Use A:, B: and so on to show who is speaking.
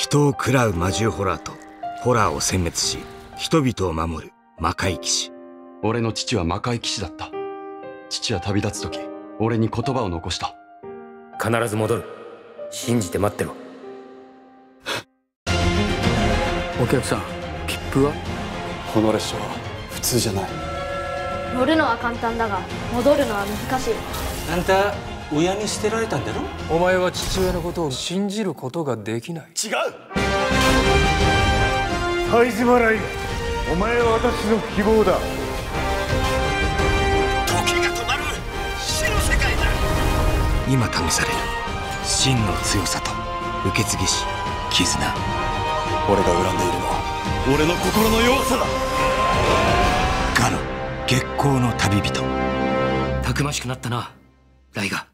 A: 人を喰らう魔獣ホラーとホラーを殲滅し人々を守る魔界騎士。
B: 俺の父は魔界騎士だった。父は旅立つ時俺に言葉を残した。
C: 必ず戻る。信じて待ってろ。
D: お客さん切符は？
E: この列車は普通じゃない。
F: 乗るのは簡単だが戻るのは難しい。
G: あんた親に捨てられたんだろ？
D: お前は父親のことを信じることができない。
H: 違う！灰島ライお前は私の希望だ。
I: 時が止まる。死の世界だ。
A: 今試される真の強さと受け継ぎし絆。
E: 俺が恨んでいるのは
I: 俺の心の弱さだ。
A: ガロ月光の旅人。
C: たくましくなったなライガ